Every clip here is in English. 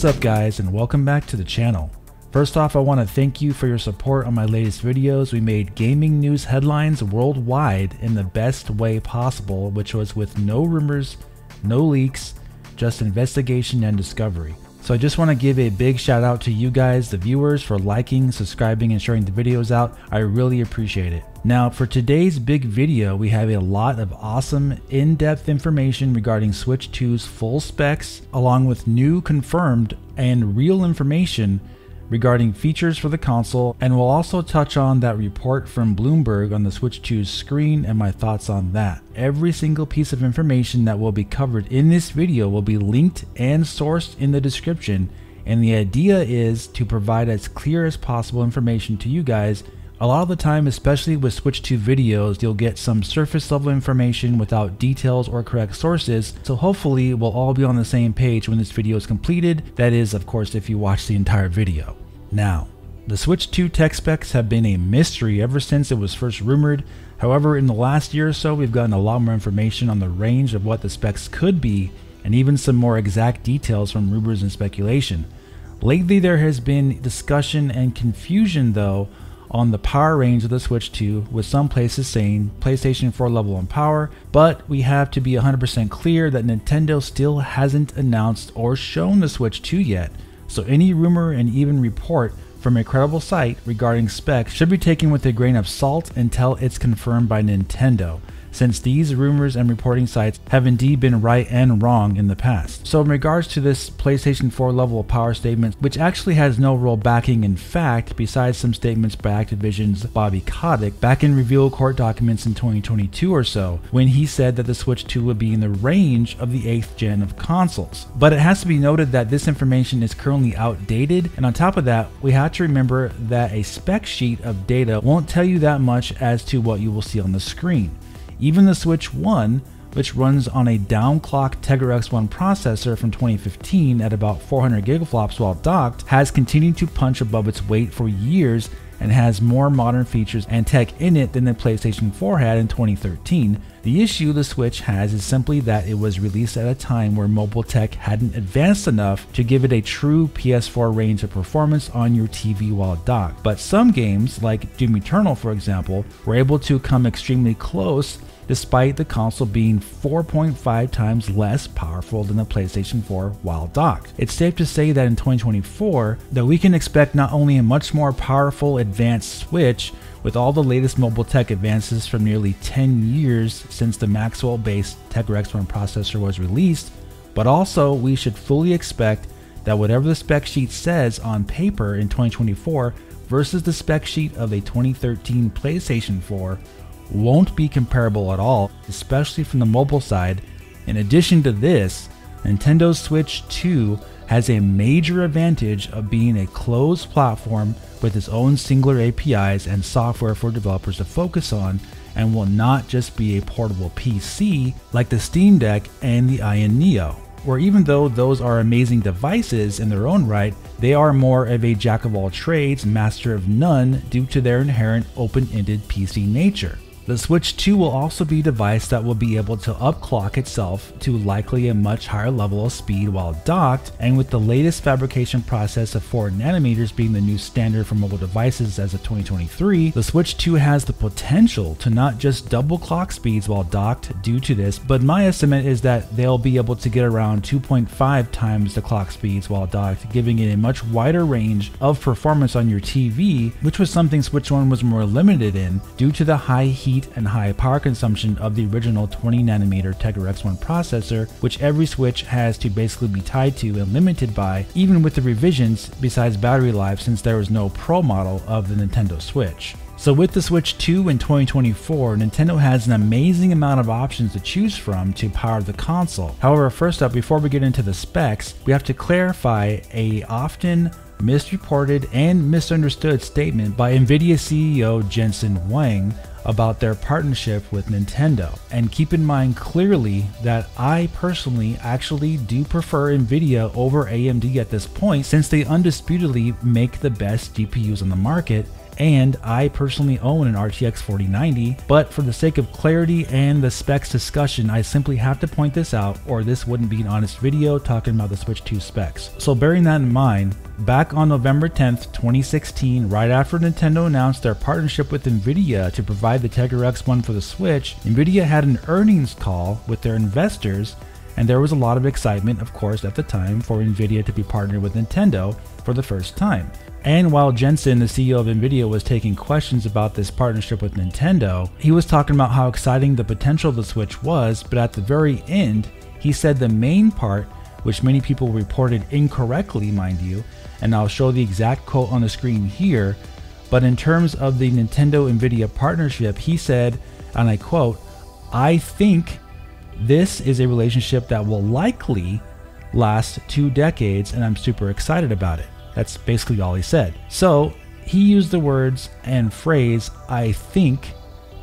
What's up guys and welcome back to the channel. First off, I want to thank you for your support on my latest videos. We made gaming news headlines worldwide in the best way possible, which was with no rumors, no leaks, just investigation and discovery. So I just want to give a big shout out to you guys, the viewers, for liking, subscribing, and sharing the videos out. I really appreciate it. Now for today's big video, we have a lot of awesome in-depth information regarding Switch 2's full specs, along with new confirmed and real information regarding features for the console, and we'll also touch on that report from Bloomberg on the Switch 2's screen and my thoughts on that. Every single piece of information that will be covered in this video will be linked and sourced in the description, and the idea is to provide as clear as possible information to you guys a lot of the time, especially with Switch 2 videos, you'll get some surface level information without details or correct sources, so hopefully we'll all be on the same page when this video is completed, that is of course if you watch the entire video. Now, the Switch 2 tech specs have been a mystery ever since it was first rumored, however in the last year or so we've gotten a lot more information on the range of what the specs could be, and even some more exact details from rumors and speculation. Lately there has been discussion and confusion though on the power range of the Switch 2, with some places saying PlayStation 4 level on power, but we have to be 100% clear that Nintendo still hasn't announced or shown the Switch 2 yet, so any rumor and even report from a credible site regarding specs should be taken with a grain of salt until it's confirmed by Nintendo since these rumors and reporting sites have indeed been right and wrong in the past. So in regards to this PlayStation 4 level of power statement, which actually has no real backing in fact, besides some statements by Activision's Bobby Kotick back in reveal court documents in 2022 or so, when he said that the Switch 2 would be in the range of the 8th gen of consoles. But it has to be noted that this information is currently outdated, and on top of that, we have to remember that a spec sheet of data won't tell you that much as to what you will see on the screen. Even the Switch 1, which runs on a downclocked Tegra X1 processor from 2015 at about 400 gigaflops while docked, has continued to punch above its weight for years and has more modern features and tech in it than the PlayStation 4 had in 2013. The issue the Switch has is simply that it was released at a time where mobile tech hadn't advanced enough to give it a true PS4 range of performance on your TV while docked. But some games, like Doom Eternal for example, were able to come extremely close despite the console being 4.5 times less powerful than the PlayStation 4 while docked. It's safe to say that in 2024 that we can expect not only a much more powerful advanced Switch with all the latest mobile tech advances from nearly 10 years since the Maxwell based Tegra X1 processor was released, but also we should fully expect that whatever the spec sheet says on paper in 2024 versus the spec sheet of a 2013 PlayStation 4 won't be comparable at all, especially from the mobile side. In addition to this, Nintendo Switch 2 has a major advantage of being a closed platform with its own singular APIs and software for developers to focus on and will not just be a portable PC like the Steam Deck and the Ayaneo. Even though those are amazing devices in their own right, they are more of a jack of all trades, master of none due to their inherent open ended PC nature. The Switch 2 will also be a device that will be able to upclock itself to likely a much higher level of speed while docked, and with the latest fabrication process of 4 nanometers being the new standard for mobile devices as of 2023, the Switch 2 has the potential to not just double clock speeds while docked due to this, but my estimate is that they'll be able to get around 2.5 times the clock speeds while docked, giving it a much wider range of performance on your TV, which was something Switch 1 was more limited in due to the high heat heat and high power consumption of the original 20 nanometer Tegra X1 processor, which every Switch has to basically be tied to and limited by, even with the revisions besides battery life since there was no Pro model of the Nintendo Switch. So with the Switch 2 in 2024, Nintendo has an amazing amount of options to choose from to power the console. However, first up, before we get into the specs, we have to clarify a often misreported and misunderstood statement by Nvidia CEO Jensen Huang about their partnership with Nintendo. And keep in mind clearly that I personally actually do prefer Nvidia over AMD at this point since they undisputedly make the best GPUs on the market and I personally own an RTX 4090, but for the sake of clarity and the specs discussion, I simply have to point this out or this wouldn't be an honest video talking about the Switch 2 specs. So bearing that in mind, back on November 10th, 2016, right after Nintendo announced their partnership with Nvidia to provide the Tegra X1 for the Switch, Nvidia had an earnings call with their investors and there was a lot of excitement, of course, at the time for Nvidia to be partnered with Nintendo for the first time. And while Jensen, the CEO of Nvidia, was taking questions about this partnership with Nintendo, he was talking about how exciting the potential of the Switch was, but at the very end, he said the main part, which many people reported incorrectly, mind you, and I'll show the exact quote on the screen here, but in terms of the Nintendo Nvidia partnership, he said, and I quote, I think this is a relationship that will likely last two decades, and I'm super excited about it. That's basically all he said. So he used the words and phrase I think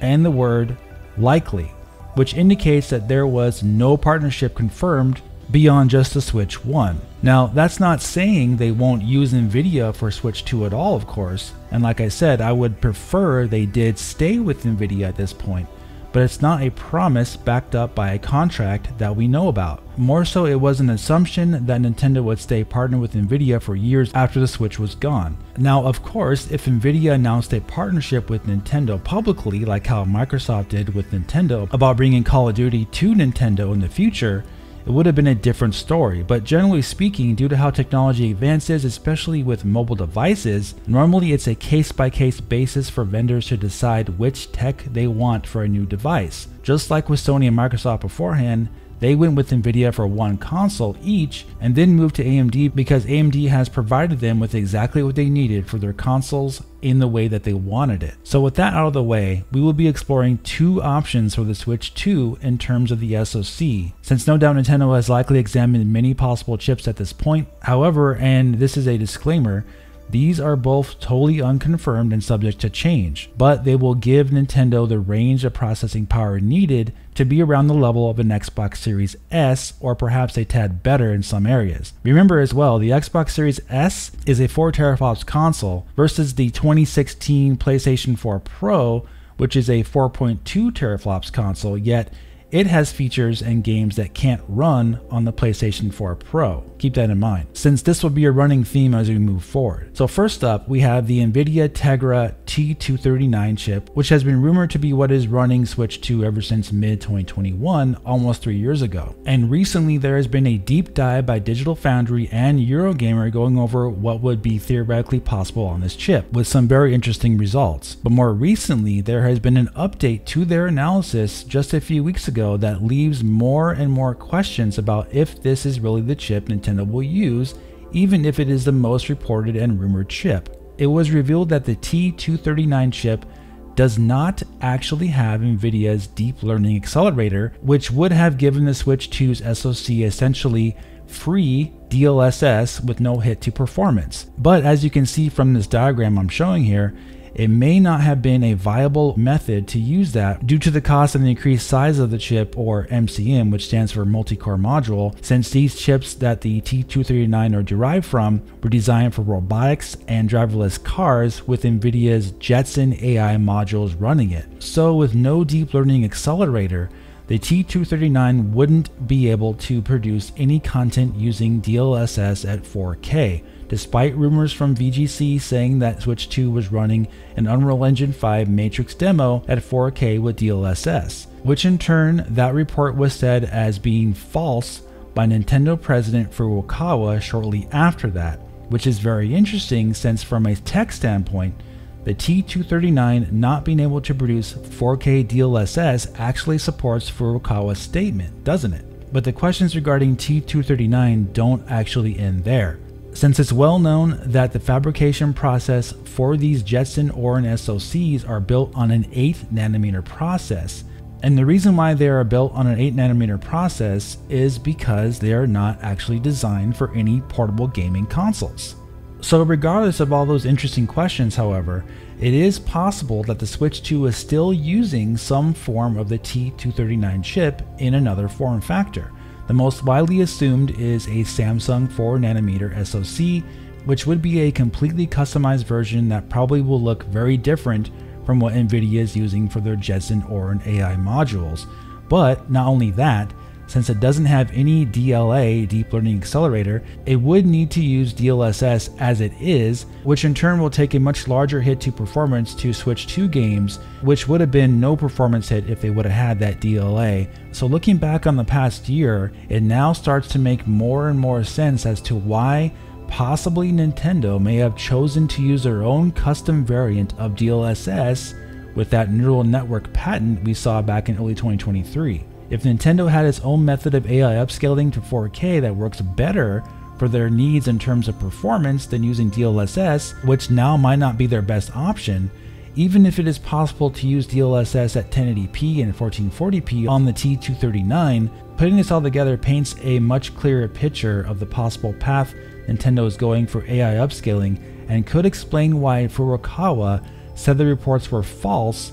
and the word likely, which indicates that there was no partnership confirmed beyond just the Switch 1. Now, that's not saying they won't use NVIDIA for Switch 2 at all, of course, and like I said, I would prefer they did stay with NVIDIA at this point, but it's not a promise backed up by a contract that we know about. More so, it was an assumption that Nintendo would stay partnered with Nvidia for years after the Switch was gone. Now, of course, if Nvidia announced a partnership with Nintendo publicly, like how Microsoft did with Nintendo about bringing Call of Duty to Nintendo in the future, it would have been a different story. But generally speaking, due to how technology advances, especially with mobile devices, normally it's a case by case basis for vendors to decide which tech they want for a new device. Just like with Sony and Microsoft beforehand, they went with Nvidia for one console each and then moved to AMD because AMD has provided them with exactly what they needed for their consoles in the way that they wanted it. So with that out of the way, we will be exploring two options for the Switch 2 in terms of the SoC. Since no doubt Nintendo has likely examined many possible chips at this point, however, and this is a disclaimer, these are both totally unconfirmed and subject to change, but they will give Nintendo the range of processing power needed to be around the level of an Xbox Series S or perhaps a tad better in some areas. Remember as well, the Xbox Series S is a 4 teraflops console versus the 2016 PlayStation 4 Pro, which is a 4.2 teraflops console, yet it has features and games that can't run on the PlayStation 4 Pro. Keep that in mind, since this will be a running theme as we move forward. So first up, we have the NVIDIA Tegra T239 chip, which has been rumored to be what is running Switch 2 ever since mid-2021, almost three years ago. And recently there has been a deep dive by Digital Foundry and Eurogamer going over what would be theoretically possible on this chip, with some very interesting results. But more recently, there has been an update to their analysis just a few weeks ago ago that leaves more and more questions about if this is really the chip Nintendo will use, even if it is the most reported and rumored chip. It was revealed that the T239 chip does not actually have NVIDIA's deep learning accelerator, which would have given the Switch 2's SoC essentially free DLSS with no hit to performance. But as you can see from this diagram I'm showing here, it may not have been a viable method to use that due to the cost and the increased size of the chip or MCM, which stands for multi-core module, since these chips that the T239 are derived from were designed for robotics and driverless cars with NVIDIA's Jetson AI modules running it. So with no deep learning accelerator, the T239 wouldn't be able to produce any content using DLSS at 4K, despite rumors from VGC saying that Switch 2 was running an Unreal Engine 5 Matrix demo at 4K with DLSS, which in turn, that report was said as being false by Nintendo President Furukawa shortly after that, which is very interesting since from a tech standpoint, the T239 not being able to produce 4K DLSS actually supports Furukawa's statement, doesn't it? But the questions regarding T239 don't actually end there since it's well known that the fabrication process for these Jetson Orin SoCs are built on an 8 nanometer process. And the reason why they are built on an 8 nanometer process is because they are not actually designed for any portable gaming consoles. So regardless of all those interesting questions, however, it is possible that the Switch 2 is still using some form of the T239 chip in another form factor. The most widely assumed is a Samsung 4nm SoC, which would be a completely customized version that probably will look very different from what Nvidia is using for their Jetson Orin AI modules. But not only that, since it doesn't have any DLA, Deep Learning Accelerator, it would need to use DLSS as it is, which in turn will take a much larger hit to performance to Switch 2 games, which would have been no performance hit if they would have had that DLA. So looking back on the past year, it now starts to make more and more sense as to why possibly Nintendo may have chosen to use their own custom variant of DLSS with that neural network patent we saw back in early 2023. If Nintendo had its own method of AI upscaling to 4K that works better for their needs in terms of performance than using DLSS, which now might not be their best option, even if it is possible to use DLSS at 1080p and 1440p on the T239, putting this all together paints a much clearer picture of the possible path Nintendo is going for AI upscaling and could explain why Furukawa said the reports were false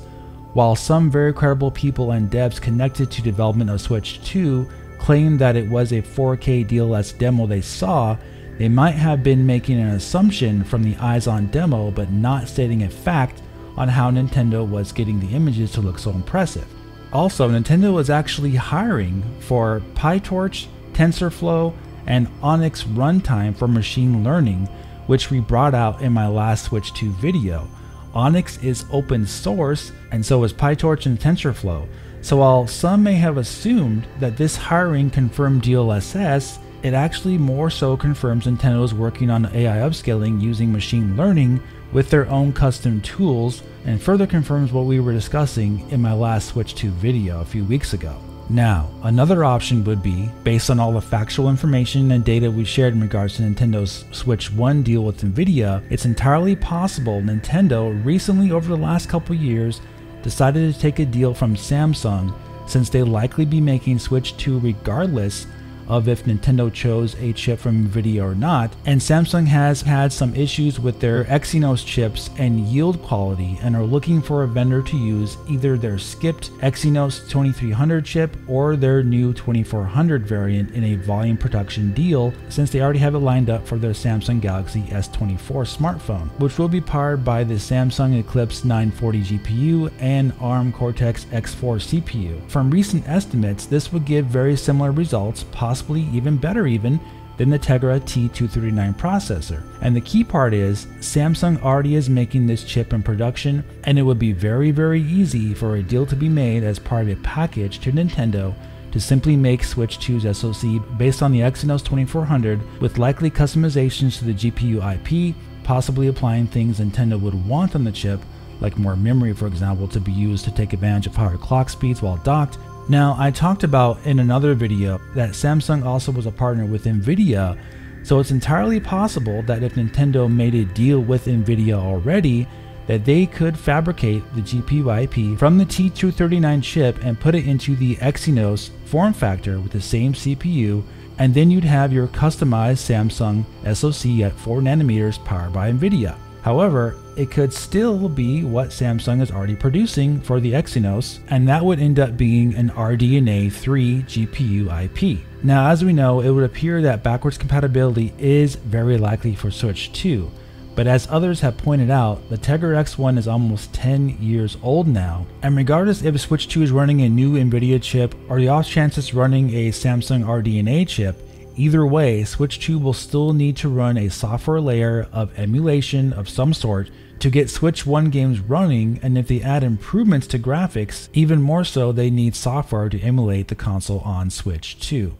while some very credible people and devs connected to development of Switch 2 claim that it was a 4K DLSS demo they saw, they might have been making an assumption from the eyes on demo but not stating a fact on how Nintendo was getting the images to look so impressive. Also, Nintendo was actually hiring for PyTorch, TensorFlow, and ONNX runtime for machine learning, which we brought out in my last Switch 2 video. ONNX is open source, and so is PyTorch and TensorFlow. So while some may have assumed that this hiring confirmed DLSS, it actually more so confirms Nintendo is working on AI upscaling using machine learning with their own custom tools, and further confirms what we were discussing in my last Switch 2 video a few weeks ago. Now, another option would be, based on all the factual information and data we've shared in regards to Nintendo's Switch 1 deal with Nvidia, it's entirely possible Nintendo recently over the last couple years decided to take a deal from Samsung since they likely be making Switch 2 regardless of if Nintendo chose a chip from Nvidia or not, and Samsung has had some issues with their Exynos chips and yield quality and are looking for a vendor to use either their skipped Exynos 2300 chip or their new 2400 variant in a volume production deal since they already have it lined up for their Samsung Galaxy S24 smartphone, which will be powered by the Samsung Xclipse 940 GPU and ARM Cortex X4 CPU. From recent estimates, this would give very similar results, possibly possibly even better even than the Tegra T239 processor. And the key part is Samsung already is making this chip in production and it would be very very easy for a deal to be made as part of a package to Nintendo to simply make Switch 2's SoC based on the Exynos 2400 with likely customizations to the GPU IP, possibly applying things Nintendo would want on the chip like more memory for example to be used to take advantage of higher clock speeds while docked now, I talked about in another video that Samsung also was a partner with Nvidia, so it's entirely possible that if Nintendo made a deal with Nvidia already, that they could fabricate the GPU IP from the T239 chip and put it into the Exynos form factor with the same CPU, and then you'd have your customized Samsung SoC at 4 nanometers powered by Nvidia. However, it could still be what Samsung is already producing for the Exynos, and that would end up being an RDNA 3 GPU IP. Now, as we know, it would appear that backwards compatibility is very likely for Switch 2, but as others have pointed out, the Tegra X1 is almost 10 years old now, and regardless if Switch 2 is running a new Nvidia chip or the off chance it's running a Samsung RDNA chip, Either way, Switch 2 will still need to run a software layer of emulation of some sort to get Switch 1 games running, and if they add improvements to graphics, even more so, they need software to emulate the console on Switch 2.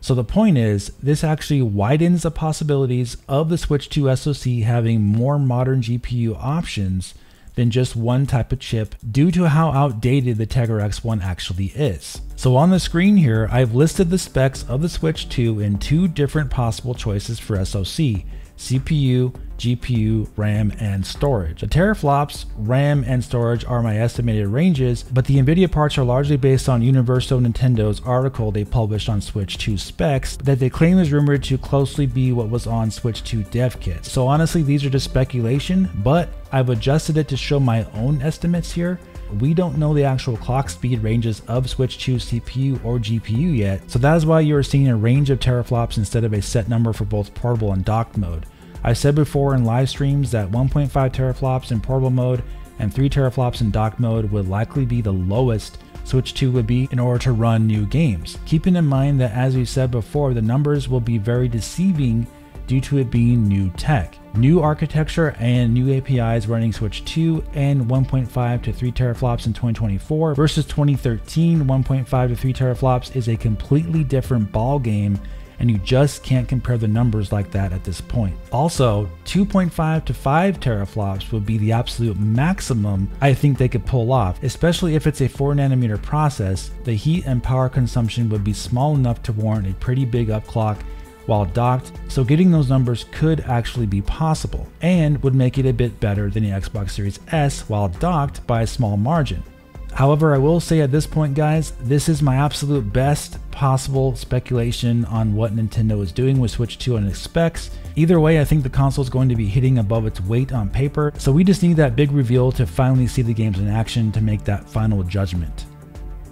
So the point is, this actually widens the possibilities of the Switch 2 SoC having more modern GPU options than just one type of chip due to how outdated the Tegra X1 actually is. So on the screen here, I've listed the specs of the Switch 2 in two different possible choices for SoC, CPU, GPU, RAM, and storage. The teraflops, RAM, and storage are my estimated ranges, but the NVIDIA parts are largely based on Universo Nintendo's article they published on Switch 2 specs that they claim is rumored to closely be what was on Switch 2 dev kits. So honestly, these are just speculation, but I've adjusted it to show my own estimates here. We don't know the actual clock speed ranges of Switch 2 CPU or GPU yet, so that is why you are seeing a range of teraflops instead of a set number for both portable and docked mode. I said before in live streams that 1.5 teraflops in portable mode and 3 teraflops in dock mode would likely be the lowest Switch 2 would be in order to run new games. Keeping in mind that as we said before, the numbers will be very deceiving due to it being new tech. New architecture and new APIs running Switch 2 and 1.5 to 3 teraflops in 2024 versus 2013 1.5 to 3 teraflops is a completely different ball game and you just can't compare the numbers like that at this point. Also, 2.5 to 5 teraflops would be the absolute maximum I think they could pull off, especially if it's a 4 nanometer process. The heat and power consumption would be small enough to warrant a pretty big upclock while docked, so getting those numbers could actually be possible and would make it a bit better than the Xbox Series S while docked by a small margin. However, I will say at this point, guys, this is my absolute best possible speculation on what Nintendo is doing with Switch 2 and its specs. Either way, I think the console is going to be hitting above its weight on paper, so we just need that big reveal to finally see the games in action to make that final judgment.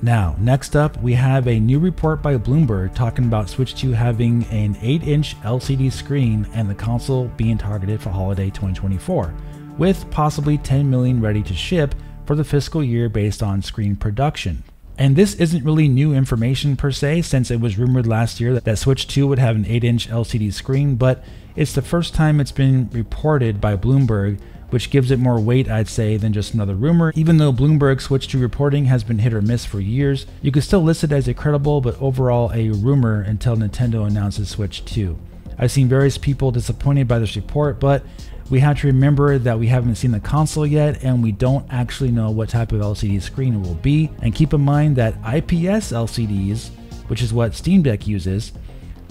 Now, next up, we have a new report by Bloomberg talking about Switch 2 having an 8 inch LCD screen and the console being targeted for holiday 2024, with possibly 10 million ready to ship for the fiscal year based on screen production. And this isn't really new information per se, since it was rumored last year that, Switch 2 would have an 8 inch LCD screen, but it's the first time it's been reported by Bloomberg, which gives it more weight, I'd say, than just another rumor. Even though Bloomberg Switch 2 reporting has been hit or miss for years, you could still list it as a credible but overall a rumor until Nintendo announces Switch 2. I've seen various people disappointed by this report, but we have to remember that we haven't seen the console yet and we don't actually know what type of LCD screen it will be. And keep in mind that IPS LCDs, which is what Steam Deck uses,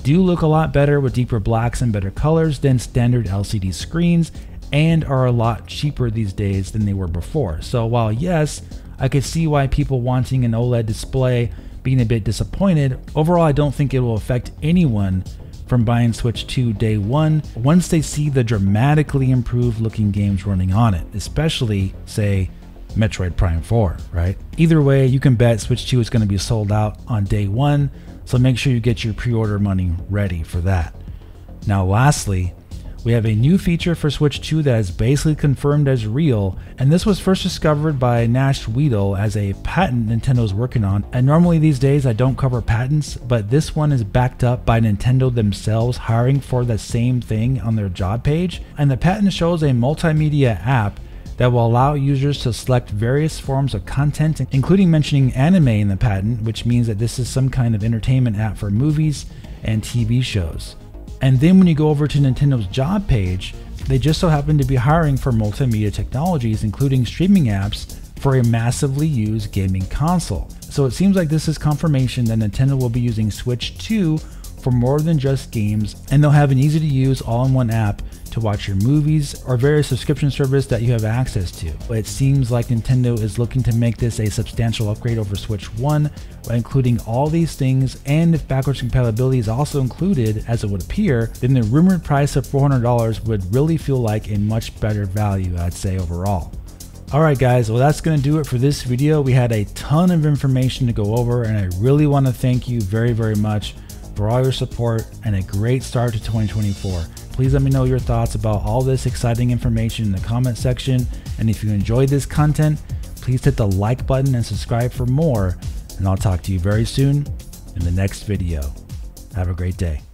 do look a lot better with deeper blacks and better colors than standard LCD screens and are a lot cheaper these days than they were before. So while yes, I could see why people wanting an OLED display being a bit disappointed, overall I don't think it will affect anyone from buying Switch 2 day one once they see the dramatically improved looking games running on it, especially, say, Metroid Prime 4, right? Either way, you can bet Switch 2 is going to be sold out on day one, so make sure you get your pre order money ready for that. Now, lastly, we have a new feature for Switch 2 that is basically confirmed as real, and this was first discovered by Nash Weedle as a patent Nintendo's working on. And normally these days I don't cover patents, but this one is backed up by Nintendo themselves hiring for the same thing on their job page. And the patent shows a multimedia app that will allow users to select various forms of content, including mentioning anime in the patent, which means that this is some kind of entertainment app for movies and TV shows. And then when you go over to Nintendo's job page, they just so happen to be hiring for multimedia technologies, including streaming apps for a massively used gaming console. So it seems like this is confirmation that Nintendo will be using Switch 2 for more than just games, and they'll have an easy to use all in one app to watch your movies or various subscription service that you have access to. But it seems like Nintendo is looking to make this a substantial upgrade over Switch 1 by including all these things and if backwards compatibility is also included as it would appear, then the rumored price of $400 would really feel like a much better value I'd say overall. Alright guys, well that's going to do it for this video. We had a ton of information to go over and I really want to thank you very very much for all your support and a great start to 2024. Please let me know your thoughts about all this exciting information in the comment section. And if you enjoyed this content, please hit the like button and subscribe for more. And I'll talk to you very soon in the next video. Have a great day.